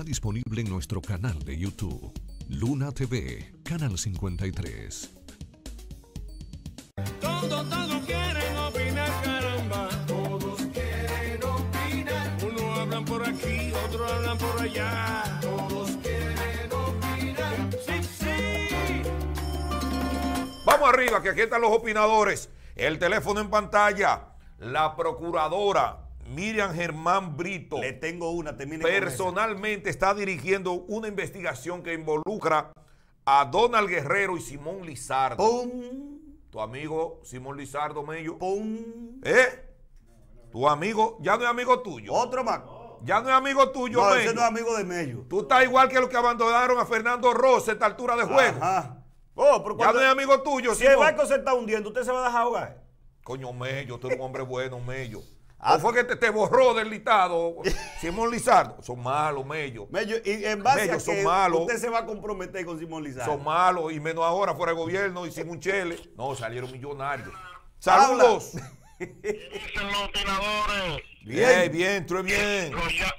Está disponible en nuestro canal de YouTube, Luna TV, Canal 53. Todos, quieren opinar, caramba. Todos quieren opinar. Unos hablan por aquí, otros hablan por allá. Todos quieren opinar. Sí, sí. Vamos arriba, que aquí están los opinadores. El teléfono en pantalla. La procuradora Miriam Germán Brito. Le tengo una, termine con Personalmente está dirigiendo una investigación que involucra a Donald Guerrero y Simón Lizardo. ¡Pum! Tu amigo Simón Lizardo Mello. ¡Pum! ¿Eh? Tu amigo, ya no es amigo tuyo. Otro más. Ya no es amigo tuyo, No, Mello. ese no es amigo de Mello. Tú estás igual que los que abandonaron a Fernando Rosa a esta altura de juego. Ajá. Oh, pero Ya no es amigo tuyo, si el barco se está hundiendo, ¿usted se va a dejar ahogar? Coño, Mello, tú eres un hombre bueno, Mello. Ah. ¿O fue que te, te borró del listado Simón Lizardo? Son malos, Mello. Mello, y en base Mello, a son que malos. usted se va a comprometer con Simón Lizardo. Son malos, y menos ahora fuera de gobierno y sin un chele. No, salieron millonarios. Saludos. Dicen los opinadores, Bien, bien, tú eres bien. con ya,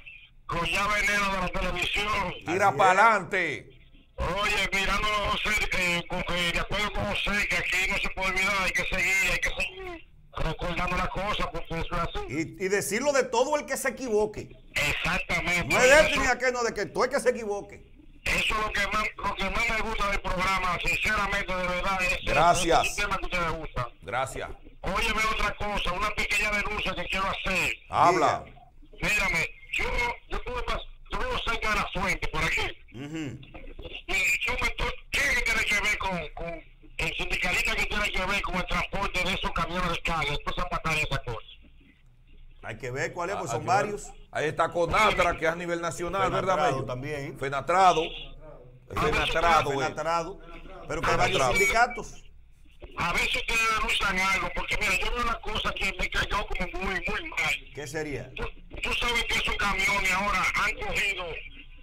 con ya veneno de la televisión. Tira para adelante. Oye, mirando a José, eh, con- eh, de acuerdo con José, que aquí no se puede olvidar, hay que seguir, hay que seguir recordando las cosas, porque eso es así. Y, y decirlo de todo el que se equivoque. Exactamente. No es de este eso, ni aquel, no, de que todo el que se equivoque. eso es lo que, más, lo que más me gusta del programa, sinceramente, de verdad. Es Gracias. Es el tema que ustedes gusta. Gracias. Óyeme otra cosa, una pequeña denuncia que quiero hacer. Habla. Mírame, yo, yo tuve, yo vivo cerca de la fuente, por aquí. Ujú. Y yo me estoy, ¿qué tiene que ver con, con el sindicalista que tiene que ver con el transporte de esos camiones de carga, patadas y esas cosas? Hay que ver cuál es, pues Ah, son aquí varios. va. Ahí está Conatra, que es a nivel nacional, ¿verdad, Mello? también. Fenatrado. Fenatrado, eh. Fenatrado. Pero que hay varios sindicatos. A ver si ustedes denuncian algo, porque mira, yo veo una cosa que me cayó como muy, muy mal. ¿Qué sería? Tú, tú sabes que esos camiones ahora han cogido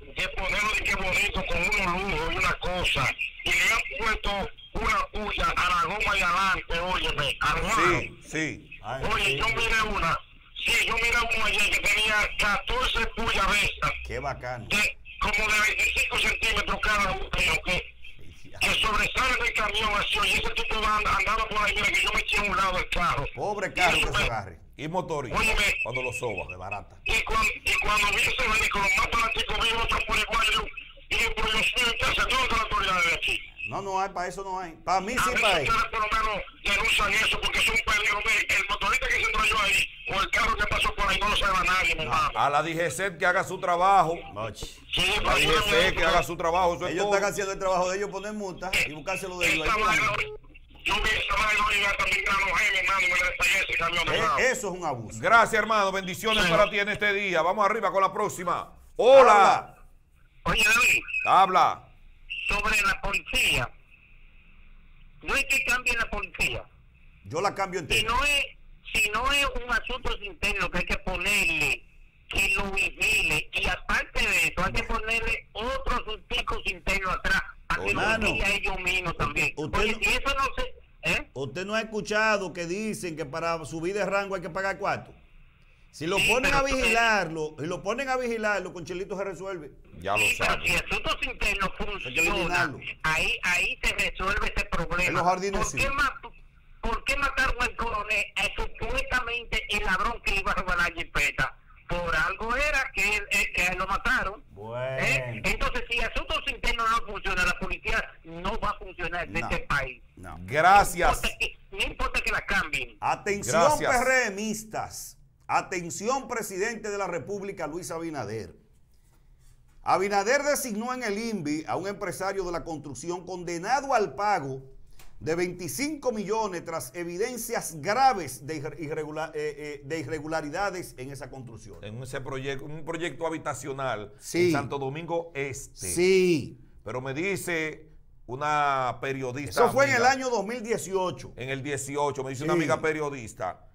de ponerlo de que bonito con unos lujos y una cosa, y le han puesto una puya a la goma y adelante, óyeme, armado. Sí, sí. Ay, Oye, sí. yo miré una, sí, yo miré uno ayer que tenía 14 pullas de estas, Qué bacano. de como de 25 centímetros cada uno, que, que sobresalen del camión así, y ese tipo andaba por ahí, mira que yo me eché a un lado del carro. Pobre carro que eso se agarre. Y motorista. Óyeme. Cuando lo soba. De barata. Y cuando, y cuando vi ese vehículo más barático, vi otro por igual, yo, y yo, por Dios mío, ¿qué hace todas las autoridades de aquí? No, no hay, para eso no hay. Para mí A sí, para ustedes por lo menos denuncian eso, porque es un peligro. El motorista que se entró ahí, o el carro que pasó por ahí, no lo sabe a nadie, mi hermano. A la DGC que haga su trabajo. Sí, La DGC que haga su trabajo. Eso es Ellos todo. están haciendo el trabajo de ellos, poner multas y buscárselo de ellos. Yo vi esa vaina y también grano G, mi hermano, y me le pegué ese camión de. Eh, Eso es un abuso. Gracias, hermano. Bendiciones Sí. para ti en este día. Vamos arriba con la próxima. Hola. Oye, David, Habla. sobre la policía. No es que cambie la policía. Yo la cambio si entera. no es si no es un asunto interno que hay que ponerle que lo vigile y aparte de eso hay que ponerle otros asuntos internos atrás para que lo vigile a ellos mismos también usted oye no- si eso no se ¿eh? Usted no ha escuchado que dicen que para subir de rango hay que pagar cuarto. Si lo Sí, ponen a vigilarlo, y lo ponen a vigilarlo, con Chelito se resuelve. Ya lo Sí, pero si asuntos internos funcionan ahí ahí se resuelve ese problema En los jardines ¿Por sí. qué, mató- ¿por qué mataron al coronel Eh, supuestamente el ladrón que iba a robar la jipeta? por algo era que, él- eh, lo mataron Bueno. ¿Eh? Entonces, si asuntos internos no funcionan, la policía no va a funcionar en No. este país. No. Gracias. No importa que- No importa que la cambien. Atención, Gracias. PRMistas. Atención, presidente de la República, Luis Abinader. Abinader designó en el INVI a un empresario de la construcción condenado al pago de 25 millones tras evidencias graves de, eh, eh, de irregularidades en esa construcción. En ese proyecto, un proyecto habitacional Sí. en Santo Domingo Este. Sí. Pero me dice una periodista. Eso fue en el año 2018. En el 18, me dice Sí. una amiga periodista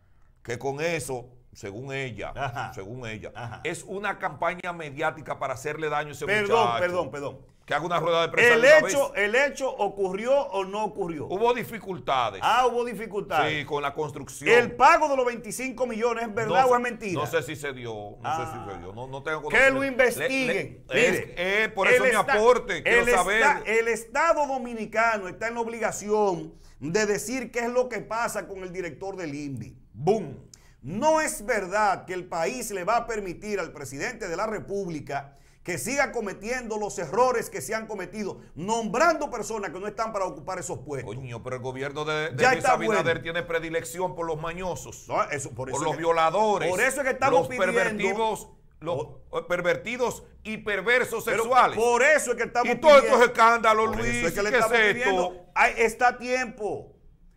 que con eso según ella, Ajá. según ella, Ajá. es una campaña mediática para hacerle daño a ese Perdón, muchacho. perdón, perdón. Que haga una rueda de prensa El de hecho, vez. el hecho ocurrió o no ocurrió. Hubo dificultades. Ah, hubo dificultades. sí, con la construcción. El pago de los 25 millones es verdad No o es mentira. No sé si se dio, no Ah. sé si se dio. No, no tengo que lo investiguen. Le- le- Mire, es- eh, por eso mi aporte, quiero saber. el Estado Dominicano está en la obligación de decir qué es lo que pasa con el director del INVI. ¡Boom! No es verdad que el país le va a permitir al presidente de la República que siga cometiendo los errores que se han cometido, nombrando personas que no están para ocupar esos puestos. Coño, pero el gobierno de, de Ya Luis Abinader bueno. tiene predilección por los mañosos, No, eso- por los que- violadores, Por eso es que estamos los pidiendo- pervertidos, los pervertidos y perversos sexuales. Por eso es que estamos y todos estos escándalos, Por Luis, eso es que le ¿qué es esto? ay, está tiempo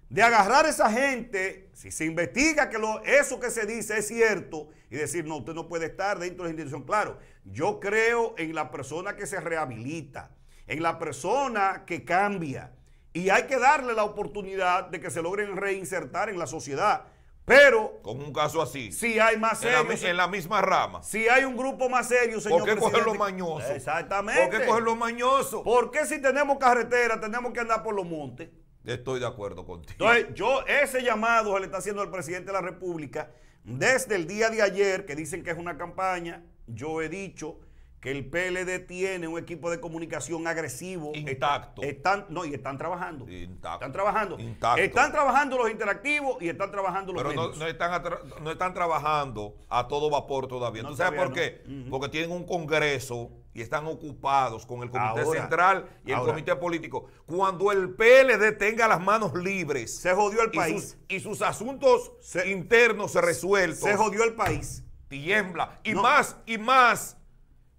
de agarrar a esa gente, si se investiga que lo, eso que se dice es cierto, y decir, no, usted no puede estar dentro de la institución. Claro, yo creo en la persona que se rehabilita, en la persona que cambia, y hay que darle la oportunidad de que se logren reinsertar en la sociedad. Pero Con un caso así, si hay más en la, serios, en la misma rama. si hay un grupo más serio, señor ¿Por qué coger los mañosos? Exactamente. ¿Por qué coger los mañosos? ¿Por qué si tenemos carretera tenemos que andar por los montes? Estoy de acuerdo contigo. Entonces, yo, ese llamado se le está haciendo al presidente de la República desde el día de ayer, que dicen que es una campaña. Yo he dicho que el PLD tiene un equipo de comunicación agresivo. Intacto. Están, no, y están trabajando. Intacto. Están trabajando. Intacto. Están trabajando los interactivos y están trabajando los Pero no, están no están trabajando a todo vapor todavía. No, ¿Tú sabes por qué? Porque tienen un congreso y están ocupados con el comité Ahora, central y el ahora. comité político. Cuando el PLD tenga las manos libres Se jodió el y país. sus, y sus asuntos internos se resueltos, Se jodió el país. Tiembla. Y No. más, y más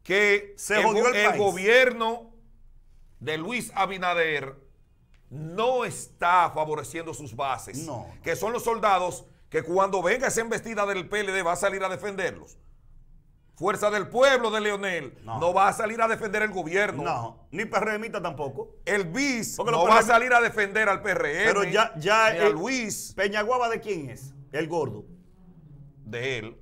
que Se el gobierno de Luis Abinader no está favoreciendo sus bases. No. Que son los soldados que cuando venga esa embestida del PLD va a salir a defenderlos. Fuerza del pueblo de Leonel no, No. va a salir a defender el gobierno. No, ni PRMita tampoco. El BIS Porque no va a salir a defender al PRM. Pero ya, ya el- Luis Peñaguaba de quién es? El gordo. de él.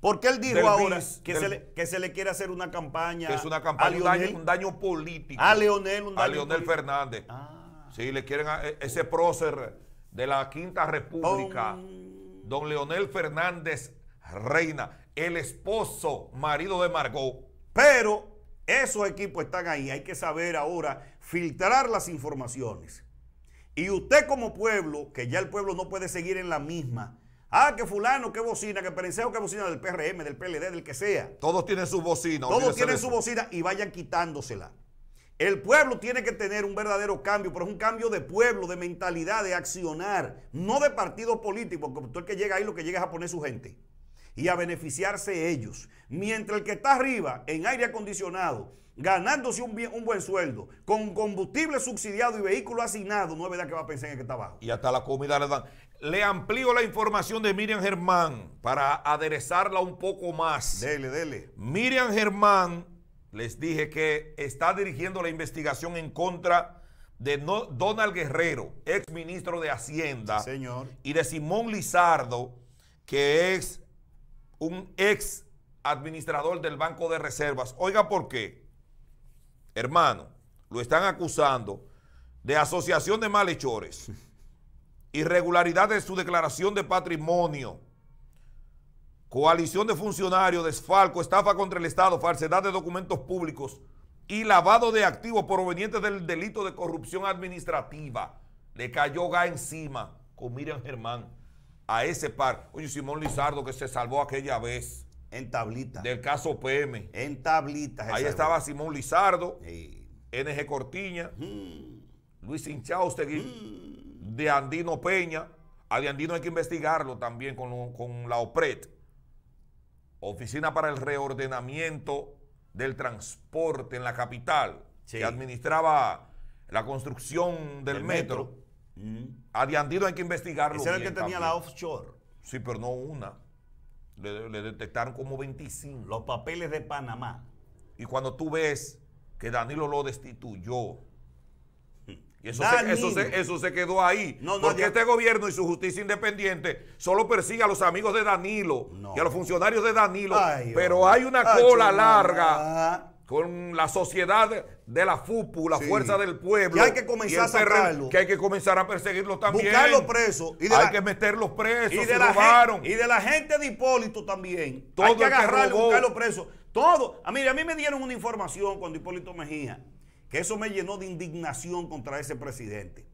Porque él dijo ahora bis, que, del- se le, que se le quiere hacer una campaña. Que es una a campaña, un daño, Leonel. un daño político. A Leonel, un a Leonel político. Fernández. Ah. Sí, le quieren a- e- ese prócer de la Quinta República, don Leonel Fernández Reina, el esposo, marido de Margot. Pero esos equipos están ahí. Hay que saber ahora filtrar las informaciones. Y usted como pueblo, que ya el pueblo no puede seguir en la misma. Ah, que fulano, que bocina, que perencejo, que bocina del PRM, del PLD, del que sea. Todos tienen su bocina. Todos tienen su bocina y vayan quitándosela. El pueblo tiene que tener un verdadero cambio, pero es un cambio de pueblo, de mentalidad, de accionar, no de partido político, porque tú el que llega ahí lo que llega es a poner su gente y a beneficiarse ellos. Mientras el que está arriba, en aire acondicionado, ganándose un, bien- un buen sueldo, con combustible subsidiado y vehículo asignado, no es verdad que va a pensar en el que está abajo. Y hasta la comida le dan. Le amplío la información de Miriam Germán para aderezarla un poco más. Dele, dele. Miriam Germán, les dije que está dirigiendo la investigación en contra de no- Donald Guerrero, ex ministro de Hacienda, Sí, señor. y de Simón Lizardo, que es un ex administrador del Banco de Reservas. Oiga, ¿por qué? Hermano, lo están acusando de asociación de malhechores, irregularidad de su declaración de patrimonio, coalición de funcionarios, desfalco, estafa contra el Estado, falsedad de documentos públicos y lavado de activos provenientes del delito de corrupción administrativa. Le cayó gas encima con Miriam Germán a ese par. Oye, Simón Lizardo que se salvó aquella vez En tablita. del caso PM. En tablita. Ahí salvó. estaba Simón Lizardo, Sí. NG Cortiña, Mm. Luis Inchaustegui, de Andino Peña. A de Andino hay que investigarlo también con, con la OPRET, Oficina para el Reordenamiento del Transporte en la capital, Sí. que administraba la construcción del El metro. Mm. A de Andino hay que investigarlo. Ese era el que tenía también. la offshore. Sí, pero no una. Le, le detectaron como 25. Los papeles de Panamá. Y cuando tú ves que Danilo lo destituyó, Y eso, se, eso, Danilo. se, eso se quedó ahí. No, no, porque ya- este gobierno y su justicia independiente solo persigue a los amigos de Danilo No. y a los funcionarios de Danilo. Ay, pero hay una Ay, cola larga con la sociedad de la FUPU, la Sí. fuerza del pueblo. Que hay que comenzar a sacarlo. Que hay que comenzar a perseguirlo también. Buscarlo preso. Y de hay la- que meterlos presos. y si de, la robaron. gente, y de la gente de Hipólito también. Todo Hay que el que agarrarlo y robó. buscarlo preso. Todo. A mí, a mí me dieron una información cuando Hipólito Mejía, que eso me llenó de indignación contra ese presidente.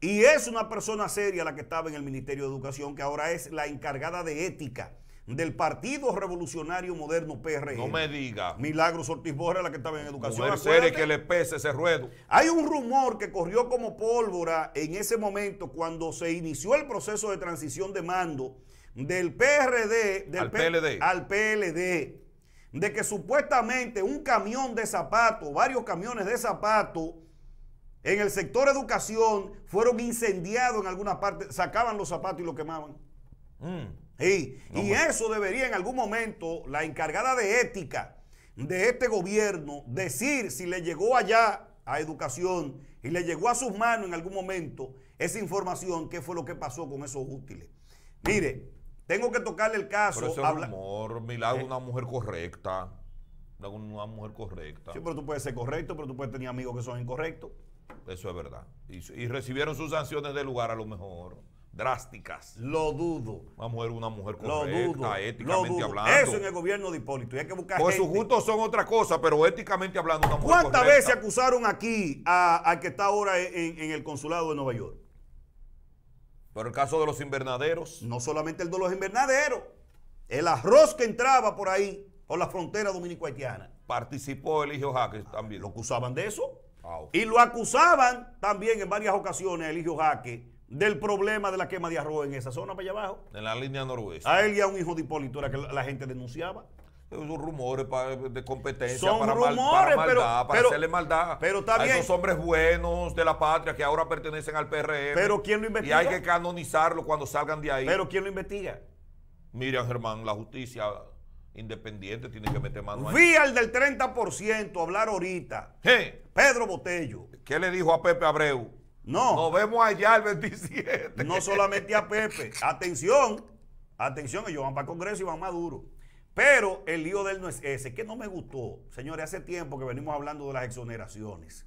Y es una persona seria la que estaba en el Ministerio de Educación, que ahora es la encargada de ética del Partido Revolucionario Moderno PRM. No me diga. Milagros Ortiz Borja, la que estaba en educación. Mujer que le pese ese ruedo. Hay un rumor que corrió como pólvora en ese momento cuando se inició el proceso de transición de mando del PRD del Al PLD. al PLD, de que supuestamente un camión de zapatos, varios camiones de zapatos en el sector educación fueron incendiados en alguna parte, sacaban los zapatos y los quemaban. Mm. Sí, No, y bueno. eso debería en algún momento la encargada de ética de este gobierno decir si le llegó allá a educación y le llegó a sus manos en algún momento esa información, qué fue lo que pasó con esos útiles. Mire, tengo que tocarle el caso. Pero ese es habla- rumor, Milagro, una mujer correcta. Una, una mujer correcta. Sí, pero tú puedes ser correcto, pero tú puedes tener amigos que son incorrectos. Eso es verdad. Y, y recibieron sus sanciones del lugar a lo mejor. Drásticas. Lo dudo. Una mujer, una mujer Lo correcta. Lo éticamente dudo. hablando. Eso en el gobierno de Hipólito. Y hay que buscar Pues sus gustos son otra cosa, pero éticamente hablando, una mujer ¿Cuántas correcta. veces acusaron aquí a- al que está ahora en- en el consulado de Nueva York? Pero el caso de los invernaderos, No solamente el de los invernaderos, el arroz que entraba por ahí, por la frontera dominico-haitiana. participó Eligio Jaques también. Lo acusaban de eso. Ah. Y lo acusaban también en varias ocasiones, Eligio Jaque, del problema de la quema de arroz en esa zona para allá abajo. En la línea noroeste. A él y a un hijo de Hipólito era que la gente denunciaba. Esos rumores de competencia Son para, mal- para maldad, pero- para pero- hacerle maldad pero está a bien. esos hombres buenos de la patria que ahora pertenecen al PRM. Pero ¿quién lo Y investiga? hay que canonizarlo cuando salgan de ahí. Pero ¿quién lo investiga? Miriam Germán, la justicia independiente tiene que meter mano ahí. Vi al del 30% hablar ahorita. Je, Pedro Botello. ¿Qué le dijo a Pepe Abreu? No. Nos vemos allá el 27. No solamente a Pepe. Atención, atención, ellos van para el Congreso y van más duro. Pero el lío de él no es ese, que no me gustó. Señores, hace tiempo que venimos hablando de las exoneraciones.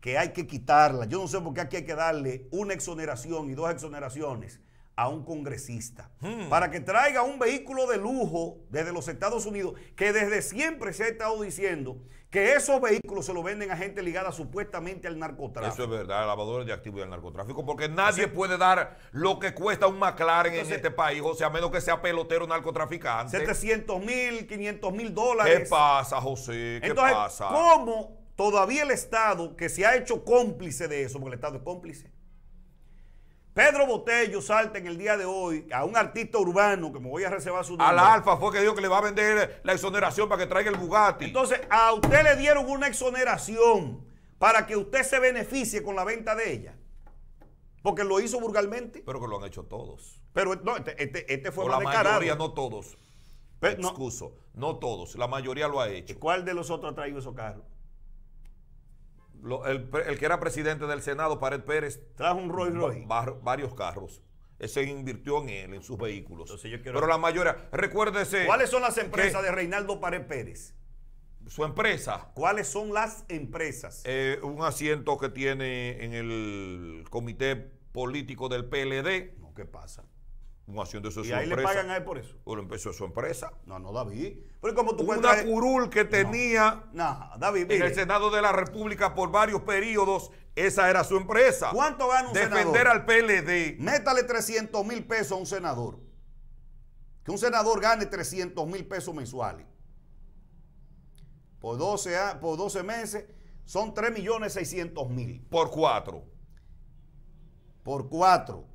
Que hay que quitarlas. Yo no sé por qué aquí hay que darle una exoneración y dos exoneraciones a un congresista. Para que traiga un vehículo de lujo desde los Estados Unidos, que desde siempre se ha estado diciendo que esos vehículos se los venden a gente ligada supuestamente al narcotráfico. Eso es verdad, lavadores de activos y al narcotráfico, porque nadie puede dar lo que cuesta un McLaren Entonces- en este país, o sea, a menos que sea pelotero narcotraficante. 700 mil, 500 mil ¿Qué dólares. pasa, José? ¿Qué Entonces, pasa? ¿cómo todavía el Estado, que se ha hecho cómplice de eso, porque el Estado es cómplice? Pedro Botello salta en el día de hoy a un artista urbano que me voy a reservar su nombre. A la Alfa fue que dijo que le va a vender la exoneración para que traiga el Bugatti. Entonces, a usted le dieron una exoneración para que usted se beneficie con la venta de ella. Porque lo hizo vulgarmente. Pero que lo han hecho todos. Pero no, este, este- este fue o más la descarado. mayoría, no todos. Pero no- Excuso, no todos. La mayoría lo ha hecho. ¿Cuál de los otros ha traído esos carros? Lo- el, que era presidente del Senado, Pared Pérez, Trajo un Rolls Royce. va- varios carros. Ese invirtió en él, en sus vehículos. Entonces yo quiero- Pero la mayoría, recuérdese. ¿Cuáles son las empresas que de Reinaldo Pared Pérez? Su empresa, ¿Cuáles son las empresas? eh, un asiento que tiene en el comité político del PLD, no, ¿qué pasa? Un Y ahí le pagan a él por eso. Bueno, empezó su empresa. No, no, David. Pero como tú Una traer- curul que tenía No, David, en mire, el Senado de la República por varios periodos, esa era su empresa. ¿cuánto gana un Defender senador? al PLD. Métale 300 mil pesos a un senador. Que un senador gane 300 mil pesos mensuales. Por 12, a- por 12 meses son 3 millones 600 mil. por cuatro. Por 4.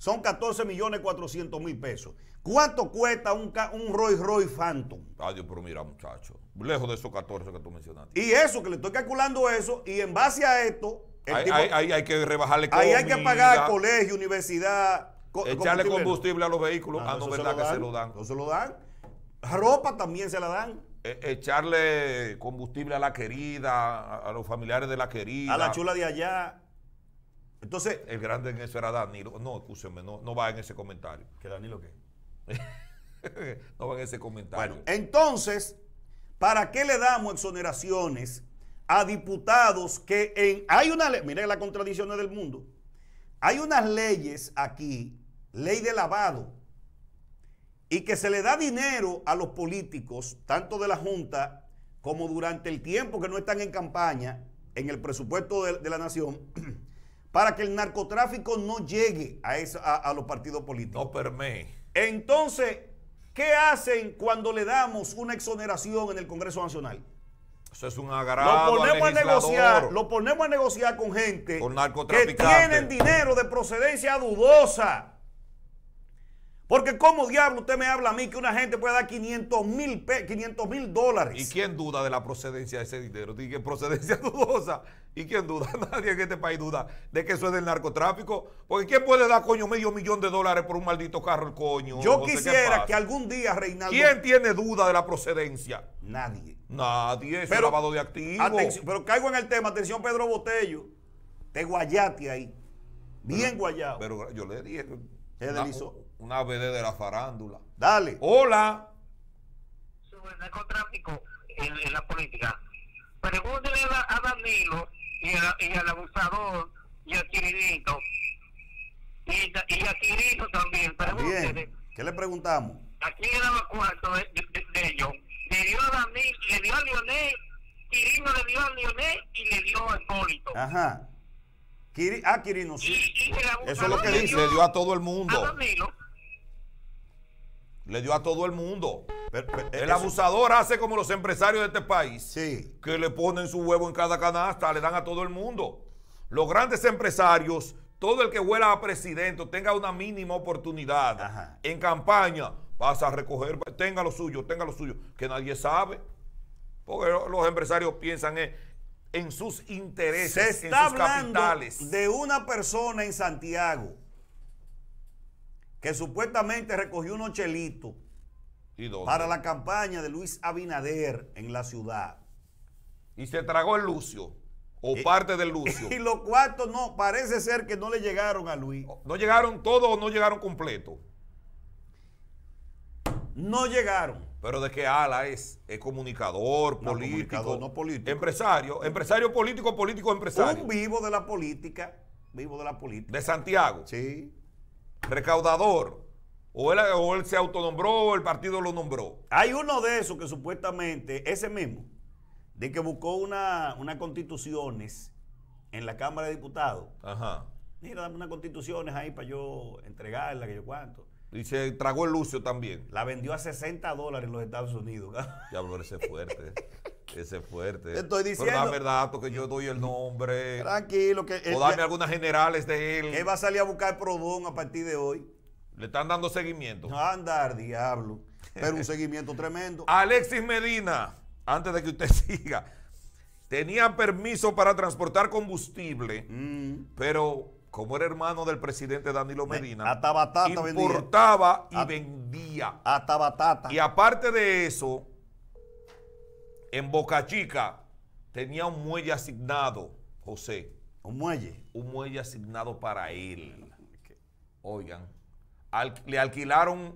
Son 14 millones 400 mil pesos. ¿Cuánto cuesta un, un Rolls Royce Phantom? Adiós, pero mira, muchacho. Lejos de esos 14 que tú mencionaste. Y eso, que le estoy calculando eso, y en base a esto, Ahí hay, hay- hay que rebajarle ahí hay que comida, pagar colegio, universidad, co- Echarle combustible a los vehículos. No, ah, no, eso verdad que se lo dan. Eso se lo dan. Ropa también se la dan. e- echarle combustible a la querida, a, a los familiares de la querida. A la chula de allá. Entonces, El grande en eso era Danilo. No, escúcheme, no, no va en ese comentario. ¿que Danilo qué? no va en ese comentario. Bueno, entonces, ¿para qué le damos exoneraciones a diputados que en... Hay una ley, miren las contradicciones del mundo. Hay unas leyes aquí, ley de lavado, y que se le da dinero a los políticos, tanto de la Junta como durante el tiempo que no están en campaña, en el presupuesto de, de la nación, para que el narcotráfico no llegue a, esa- a- a los partidos políticos. no permee. Entonces, ¿qué hacen cuando le damos una exoneración en el Congreso Nacional? Eso es un Lo agrado ponemos a negociar, lo ponemos a negociar con gente Con que tienen dinero de procedencia dudosa. Porque ¿cómo diablo usted me habla a mí que una gente puede dar 500 mil 500 mil dólares? ¿Y quién duda de la procedencia de ese dinero? Dije procedencia dudosa. ¿Y quién duda? Nadie en este país duda de que eso es del narcotráfico. Porque ¿quién puede dar, coño, medio millón de dólares por un maldito carro, el coño? Yo No qué quisiera que algún día, Reinaldo... ¿Quién tiene duda de la procedencia? Nadie. Nadie. Es Pero- lavado de activos. Pero caigo en el tema, atención Pedro Botello, te guayate ahí, bien guayado. Pero yo le dije. Se deslizó. Una BD de la farándula. Dale. Hola. sobre el narcotráfico en, en la política. Pregúntele a, a Danilo y, a- y al abusador y a Quirinito y, a Quirino también. Pregúntele. ¿Qué le preguntamos? a quién le daba cuarto de, de- de- de ellos. Le dio a Danilo, le dio a Leonel, Quirino le dio a Leonel y le dio a Hipólito. Ajá. Kiri- ah, Quirino, sí. y Eso es lo que dice. Le dio a todo el a mundo. Danilo. Le dio a todo el mundo. Pero- pero- El eso- abusador hace como los empresarios de este país. Sí. que le ponen su huevo en cada canasta, le dan a todo el mundo. Los grandes empresarios, todo el que huela a presidente, tenga una mínima oportunidad Ajá. en campaña, pasa a recoger, tenga lo suyo, tenga lo suyo, que nadie sabe. Porque los empresarios piensan en, en sus intereses, Se en sus capitales. de una persona en Santiago que supuestamente recogió unos chelitos para la campaña de Luis Abinader en la ciudad. y se tragó el Lucio, o Y- parte del Lucio. Y los cuartos no, parece ser que no le llegaron a Luis. ¿No llegaron todos o no llegaron completos? No llegaron. Pero de qué ala es? Es comunicador, No, político. comunicador, no político. Empresario. Empresario político, político empresario. Un vivo de la política, vivo de la política. de Santiago. Sí. Recaudador. O él, o él se autonombró o el partido lo nombró. Hay uno de esos que supuestamente, ese mismo, de que buscó una, unas constituciones en la Cámara de Diputados. Ajá. Mira, dame unas constituciones ahí para yo entregarla, que yo cuánto. Y se tragó el Lucio también. La vendió a 60 dólares en los Estados Unidos. Diablo, ese es fuerte. ese es fuerte. Te estoy Pero diciendo- dame dato que yo doy el nombre. Tranquilo, que o dame algunas generales de él. él va a salir a buscar Prodón a partir de hoy. Le están dando seguimiento. Andar, diablo. Pero un seguimiento tremendo. Alexis Medina, antes de que usted siga, tenía permiso para transportar combustible. Mm. Pero como era hermano del presidente Danilo Me- Medina, hasta batata vendía. importaba y vendía. Hasta batata. Y aparte de eso, en Boca Chica tenía un muelle asignado, José, Un muelle. un muelle asignado para él. Oigan, al- le alquilaron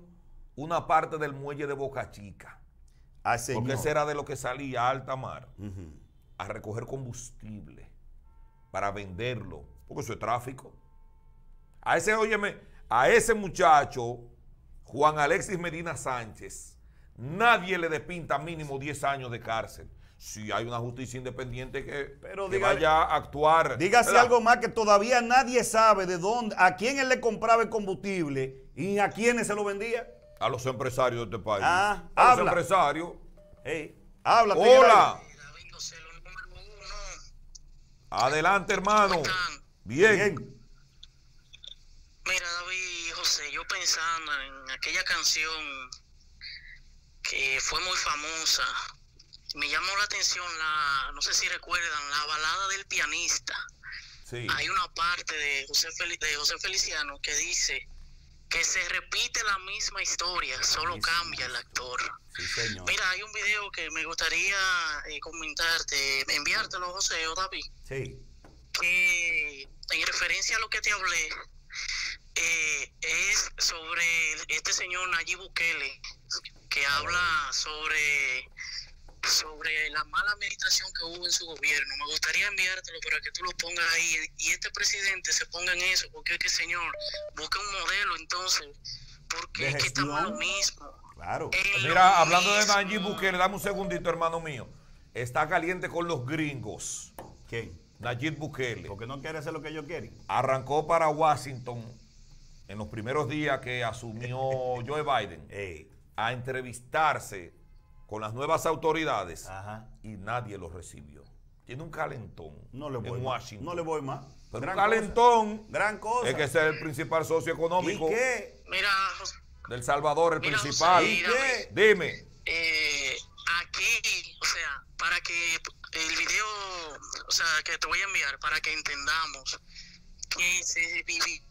una parte del muelle de Boca Chica, Al señor. porque ese era de lo que salía a alta mar a recoger combustible para venderlo, porque eso es tráfico. A ese, óyeme, a ese muchacho, Juan Alexis Medina Sánchez, nadie le despinta mínimo 10 años de cárcel. Si hay una justicia independiente que, Pero que vaya a actuar. Dígase ¿verdad? algo más que todavía nadie sabe de dónde, a quién él le compraba el combustible y a quiénes se lo vendía. A los empresarios de este país. Ah, a los habla. empresarios. Ey, habla. tigre. Hola. David José, lo número uno. Adelante, hermano. ¿Cómo están? Bien. Bien. Mira, David José, yo pensando en aquella canción que fue muy famosa, me llamó la atención la, no sé si recuerdan, la balada del pianista. Sí. Hay una parte de José, Fel- de José Feliciano que dice que se repite la misma historia, solo cambia el actor. Sí, señor. Mira, hay un video que me gustaría eh, comentarte, enviártelo, José o David, Sí. que en referencia a lo que te hablé, eh, es sobre este señor Nayib Bukele, que habla sobre sobre la mala administración que hubo en su gobierno. Me gustaría enviártelo para que tú lo pongas ahí y este presidente se ponga en eso, porque es que, señor, busca un modelo entonces, porque De es que estamos gestión. lo mismo. Claro. Mira, hablando de. Nayib Bukele, dame un segundito, hermano mío. Está caliente con los gringos. ¿Quién? Nayib Bukele Porque no quiere hacer lo que ellos quieren. arrancó para Washington en los primeros días que asumió Joe Biden Ey. a entrevistarse con las nuevas autoridades Ajá. y nadie lo recibió. Tiene un calentón No le voy en más. Washington. No le voy más. Pero Gran un calentón cosa. Gran cosa. es que ese es el principal socio económico ¿Y qué? Mira, José, del Salvador, el Mira, principal. José, ¿Y qué? Dime. eh, aquí, o sea, para que el video, o sea, que te voy a enviar, para que entendamos que se vivió,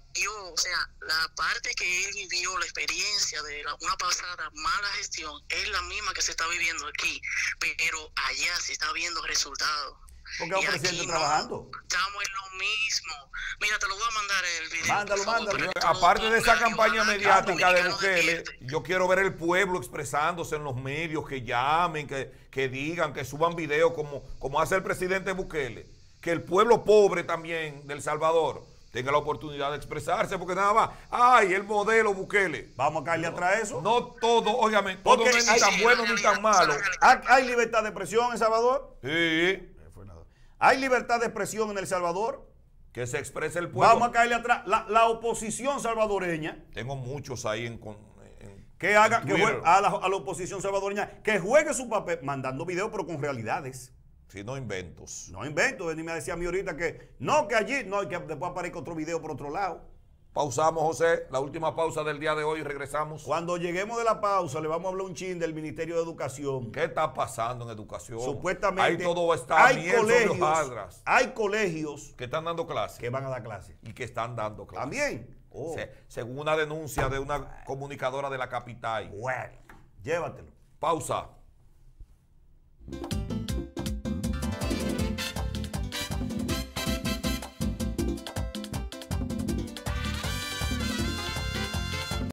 o sea, la parte que él vivió, la experiencia de la- una pasada mala gestión, es la misma que se está viviendo aquí, pero allá se está viendo resultados. Porque un presidente no. trabajando. Estamos en lo mismo. Mira, te lo voy a mandar el video. Mándalo, favor, mándalo. Aparte de esa campaña mediática de Bukele, yo quiero ver el pueblo expresándose en los medios, que llamen, que, que digan, que suban videos como, como hace el presidente Bukele. Que el pueblo pobre también del Salvador tenga la oportunidad de expresarse, porque nada más, ay, el modelo Bukele. Vamos a caerle atrás a eso. No todo, óigame, todo no es ni tan bueno ni tan malo. ¿Hay, libertad de expresión en Salvador? Sí, ¿Hay libertad de expresión en El Salvador? que se exprese el pueblo. Vamos a caerle atrás. La, la oposición salvadoreña Tengo muchos ahí en... en- que haga en que juegue- a, la, a la oposición salvadoreña que juegue su papel mandando videos pero con realidades. Sí, no inventos. No invento, ni me decía a mí ahorita que no, que allí, no, que después aparezca otro video por otro lado. Pausamos, José, la última pausa del día de hoy y regresamos. Cuando lleguemos de la pausa, le vamos a hablar un chin del Ministerio de Educación. ¿Qué está pasando en educación? Supuestamente Ahí todo está hay colegios, hay colegios Que están dando clases. que van a dar clases. Y que están dando clases. También. Oh. Se- según una denuncia de una comunicadora de la capital. Bueno, llévatelo. Pausa.